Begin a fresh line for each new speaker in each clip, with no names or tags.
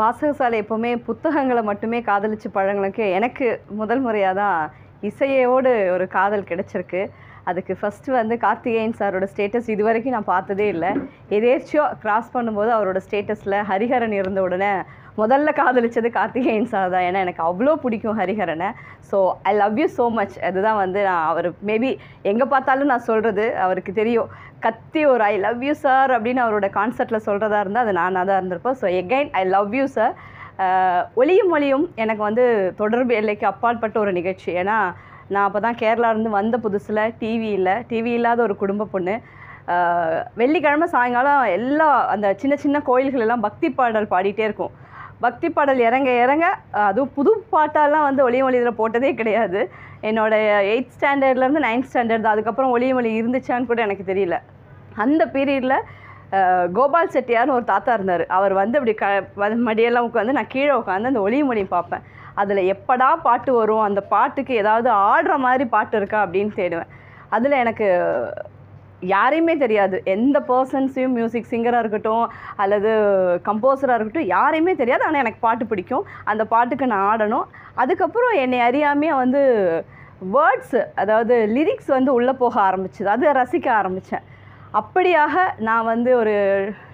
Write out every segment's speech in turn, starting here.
வாசகசாலை எப்போவுமே புத்தகங்களை மட்டுமே காதலிச்சு பழங்களுக்கு எனக்கு முதல் முறையாக தான் இசையோடு ஒரு காதல் கிடச்சிருக்கு. அதுக்கு ஃபஸ்ட்டு வந்து கார்த்திகேயன் சாரோட ஸ்டேட்டஸ் இது வரைக்கும் நான் பார்த்ததே இல்லை. எதேர்ச்சியோ க்ராஸ் பண்ணும்போது அவரோட ஸ்டேட்டஸில் ஹரிஹரன் இருந்த உடனே முதல்ல காதலிச்சது கார்த்திகேயன் சார் தான். ஏன்னா எனக்கு அவ்வளோ பிடிக்கும் ஹரிஹரனை. So I love you so much அதுதான் வந்து நான் அவர் மேபி எங்கே பார்த்தாலும் நான் சொல்கிறது அவருக்கு தெரியும். கத்தி ஒரு ஐ லவ் யூ சார் அப்படின்னு அவரோட கான்செர்ட்டில் சொல்கிறதா இருந்தால் அது நானாக தான் இருந்திருப்பேன். So again I love you sir ஒளியும் ஒளியும் எனக்கு வந்து தொடர்பு எல்லைக்கு அப்பாற்பட்ட ஒரு நிகழ்ச்சி. ஏன்னா நான் அப்போ தான் கேரளாவிலேருந்து வந்த புதுசில் டிவி இல்லை. டிவி இல்லாத ஒரு குடும்ப பொண்ணு. வெள்ளிக்கிழமை சாயங்காலம் எல்லா அந்த சின்ன சின்ன கோயில்கள் எல்லாம் பக்தி பாடல் பாடிட்டே இருக்கும். பக்தி பாடல் இறங்க இறங்க அதுவும் புது பாட்டாலாம் வந்து ஒளியும் ஒளியில் போட்டதே கிடையாது. என்னோடய எயித் ஸ்டாண்டர்ட்லேருந்து நைன்த் ஸ்டாண்டர்ட் தான். அதுக்கப்புறம் ஒளிய மொழி இருந்துச்சான்னு கூட எனக்கு தெரியல. அந்த பீரியடில் கோபால் செட்டியார்னு ஒரு தாத்தா இருந்தார். அவர் வந்து இப்படி க மடியெல்லாம் உட்காந்து நான் கீழே உட்காந்து அந்த ஒளிய மொழி பார்ப்பேன். அதில் எப்படா பாட்டு வரும்? அந்த பாட்டுக்கு ஏதாவது ஆடுற மாதிரி பாட்டு இருக்கா அப்படின்னு தேடுவேன். அதில் எனக்கு யாரையுமே தெரியாது. எந்த பர்சன்ஸையும் மியூசிக் சிங்கராக இருக்கட்டும் அல்லது கம்போசராக இருக்கட்டும் யாரையுமே தெரியாது. ஆனால் எனக்கு பாட்டு பிடிக்கும். அந்த பாட்டுக்கு நான் ஆடணும். அதுக்கப்புறம் என்னை அறியாமையே வந்து வேர்ட்ஸு அதாவது லிரிக்ஸ் வந்து உள்ளே போக ஆரம்பிச்சுது. அதை ரசிக்க ஆரம்பித்தேன் அப்படியாக நான் வந்து ஒரு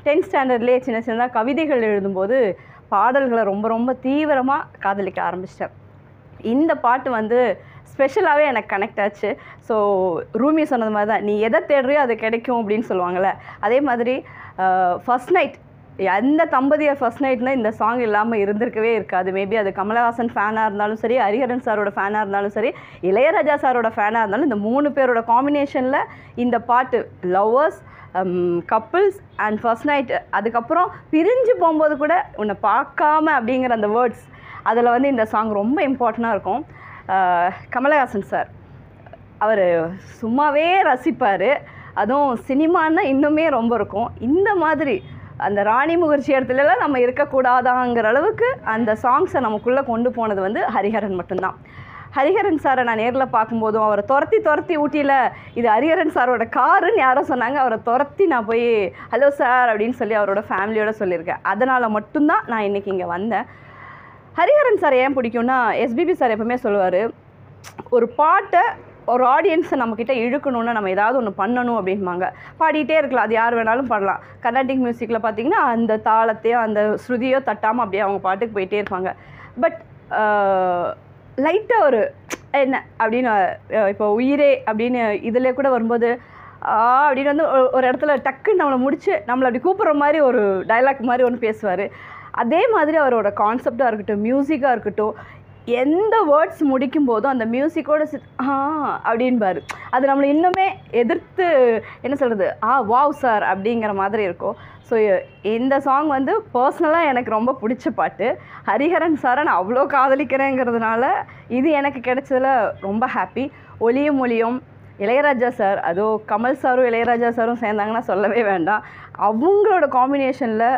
டென்த் ஸ்டாண்டர்ட்லேயே சின்ன சின்னதாக கவிதைகள் எழுதும்போது பாடல்களை ரொம்ப ரொம்ப தீவிரமாக காதலிக்க ஆரம்பிச்சிட்டேன். இந்த பாட்டு வந்து ஸ்பெஷலாகவே எனக்கு கனெக்ட் ஆச்சு. ஸோ ரூமி சொன்னது மாதிரி தான் நீ எதை தேடுறியோ அது கிடைக்கும் அப்படின்னு சொல்லுவாங்கள்ல அதே மாதிரி ஃபஸ்ட் நைட் எந்த தம்பதியர் ஃபர்ஸ்ட் நைட்னா இந்த சாங் இல்லாமல் இருந்திருக்கவே இருக்காது. மேபி அது கமலஹாசன் ஃபேனாக இருந்தாலும் சரி ஹரிஹரன் சாரோட ஃபேனாக இருந்தாலும் சரி இளையராஜா சாரோட ஃபேனாக இருந்தாலும் இந்த மூணு பேரோட காம்பினேஷனில் இந்த பாட்டு lovers couples and first night அதுக்கப்புறம் பிரிஞ்சு போகும்போது கூட உன்னை பார்க்காம அப்படிங்கிற அந்த வேர்ட்ஸ் அதில் வந்து இந்த சாங் ரொம்ப இம்பார்ட்டண்ட்டாக இருக்கும். கமலஹாசன் சார். அவர் சும்மாவே ரசிப்பார். அதுவும் சினிமான்னா இன்னுமே ரொம்ப இருக்கும். இந்த மாதிரி அந்த ராணி முகர்ச்சி இடத்துலலாம் நம்ம இருக்கக்கூடாதாங்கிற அளவுக்கு அந்த சாங்ஸை நமக்குள்ளே கொண்டு போனது வந்து ஹரிஹரன் மட்டும்தான். ஹரிஹரன் சாரை நான் நேரில் பார்க்கும்போதும் அவரை துரத்தி துரத்தி ஊட்டியில் இது ஹரிஹரன் சாரோட காருன்னு யாரோ சொன்னாங்க. அவரை துரத்தி நான் போய் ஹலோ சார் அப்படின்னு சொல்லி அவரோட ஃபேமிலியோட சொல்லியிருக்கேன். அதனால் மட்டும்தான் நான் இன்றைக்கி இங்கே வந்தேன். ஹரிஹரன் சார் ஏன் பிடிக்கும்னா எஸ்பிபி சார் எப்பவுமே சொல்லுவார் ஒரு பாட்டை ஒரு ஆடியன்ஸை நம்மக்கிட்ட இழுக்கணும்னா நம்ம ஏதாவது ஒன்று பண்ணணும் அப்படின்பாங்க பாடிட்டே இருக்கலாம் அது யார் வேணாலும் பாடலாம் கர்நாடிக் மியூசிக்கில் பார்த்தீங்கன்னா அந்த தாளத்தையோ அந்த ஸ்ருதியோ தட்டாமல் அப்படியே அவங்க பாட்டுக்கு போயிட்டே இருப்பாங்க. பட் லைட்டாக ஒரு என்ன அப்படின்னு இப்போ உயிரே அப்படின்னு இதில் கூட வரும்போது அப்படின்னு வந்து ஒரு- ஒரு இடத்துல டக்குன்னு நம்மளை முடிச்சு நம்மளை அப்படி கூப்பிட்ற மாதிரி ஒரு டைலாக் மாதிரி ஒன்று பேசுவார். அதே மாதிரி அவரோட கான்செப்டாக இருக்கட்டும் மியூசிக்காக இருக்கட்டும் எந்த வேர்ட்ஸ் முடிக்கும் போதும் அந்த மியூசிக்கோட சித் ஆ அப்படின்பாரு. அது நம்மளை இன்னுமே எதிர்த்து என்ன சொல்கிறது ஆ வாவ் சார் அப்படிங்கிற மாதிரி இருக்கும். ஸோ இந்த சாங் வந்து பர்சனலாக எனக்கு ரொம்ப பிடிச்ச பாட்டு. ஹரிஹரன் சாரை நான் அவ்வளோ காதலிக்கிறேங்கிறதுனால இது எனக்கு கிடைச்சதுல ரொம்ப ஹாப்பி ஒளியும் ஒளியும் இளையராஜா சார் அதுவும் கமல் சாரும் இளையராஜா சாரும் சேர்ந்தாங்கன்னா சொல்லவே வேண்டாம். அவங்களோட காம்பினேஷனில்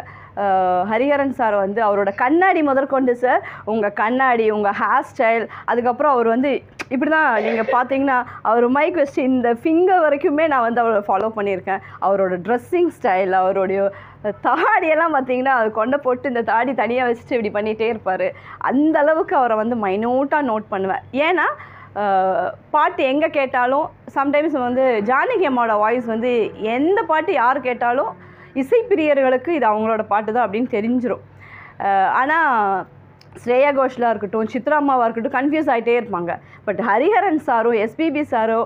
ஹரிஹரன் சார் வந்து அவரோட கண்ணாடி முதற்கொண்டு சார். உங்கள் கண்ணாடி உங்கள் ஹேர் ஸ்டைல் அதுக்கப்புறம் அவர் வந்து இப்படி தான் நீங்கள் பார்த்தீங்கன்னா அவர் மைக் வச்சு இந்த ஃபிங்கர் வரைக்குமே நான் வந்து அவரை ஃபாலோ பண்ணியிருக்கேன். அவரோட ட்ரெஸ்ஸிங் ஸ்டைல் அவருடைய தாடியெல்லாம் பார்த்தீங்கன்னா அது கொண்டை போட்டு இந்த தாடி தனியாக வச்சுட்டு இப்படி பண்ணிகிட்டே இருப்பார். அந்த அளவுக்கு அவரை வந்து மைனூட்டாக நோட் பண்ணுவேன். ஏன்னா பாட்டு எங்கே கேட்டாலும் சம்டைம்ஸ் வந்து ஜானகி அம்மாவோட வாய்ஸ் வந்து எந்த பாட்டு யார் கேட்டாலும் இசைப்பிரியர்களுக்கு இது அவங்களோட பாட்டு தான் அப்படின்னு தெரிஞ்சிடும் ஆனால் ஸ்ரேயா கோஷலாக இருக்கட்டும் சித்ரா அம்மாவாக இருக்கட்டும் கன்ஃபியூஸ் ஆகிட்டே இருப்பாங்க. பட் ஹரிஹரன் சாரும் எஸ்பிபி சாரோ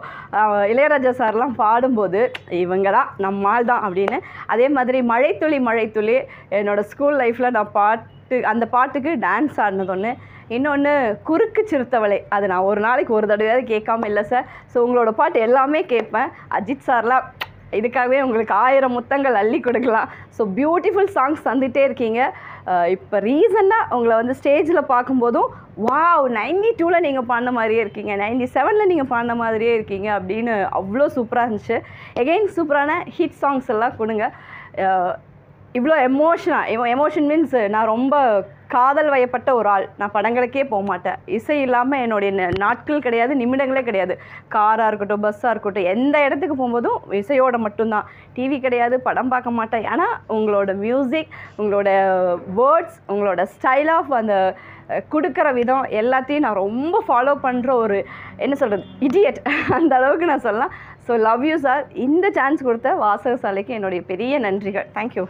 இளையராஜா சார்லாம் பாடும்போது இவங்க தான் நம்ம ஆள் தான் அப்படின்னு. அதே மாதிரி மழைத்துளி மழைத்துளி என்னோடய ஸ்கூல் லைஃப்பில் நான் பாட்டு அந்த பாட்டுக்கு டான்ஸ் ஆடினது ஒன்று இன்னொன்று குறுக்கு சிறுத்தவளை அது நான் ஒரு நாளைக்கு ஒரு தடவையாவது கேட்காம இல்லை சார் ஸோ உங்களோட பாட்டு எல்லாமே கேட்பேன். அஜித் சார்லாம் இதுக்காகவே உங்களுக்கு ஆயிரம் முத்தங்கள் அள்ளி கொடுக்கலாம். ஸோ பியூட்டிஃபுல் சாங்ஸ் தந்துகிட்டே இருக்கீங்க. இப்போ ரீசெண்டாக உங்களை வந்து ஸ்டேஜில் பார்க்கும்போதும் வாவ் நைன்டி டூவில் நீங்கள் பாடின மாதிரியே இருக்கீங்க. நைன்டி செவனில் நீங்கள் பாடின மாதிரியே இருக்கீங்க. அப்படின்னு அவ்வளோ சூப்பராக இருந்துச்சு. எகெயின் சூப்பரான ஹிட் சாங்ஸ் எல்லாம் கொடுங்க. இவ்வளோ எமோஷனாக எமோஷன் மீன்ஸ் நான் ரொம்ப காதல் வயப்பட்ட ஒரு ஆள். நான் படங்களுக்கே போக மாட்டேன் இசை இல்லாமல் என்னுடைய ந- நாட்கள் கிடையாது நிமிடங்களே கிடையாது. காராக இருக்கட்டும் பஸ்ஸாக இருக்கட்டும் எந்த இடத்துக்கு போகும்போதும் இசையோட மட்டும்தான். டிவி கிடையாது படம் பார்க்க மாட்டேன். ஏன்னா உங்களோட மியூசிக் உங்களோட வேர்ட்ஸ் உங்களோட ஸ்டைல் ஆஃப் அந்த கொடுக்குற விதம் எல்லாத்தையும் நான் ரொம்ப ஃபாலோ பண்ணுற ஒரு என்ன சொல்கிறது இடியட் அந்த அளவுக்கு நான் சொல்லலாம். ஸோ லவ் யூ சார் இந்த சான்ஸ் கொடுத்த வாசகசாலைக்கு என்னுடைய பெரிய நன்றிகள். தேங்க்யூ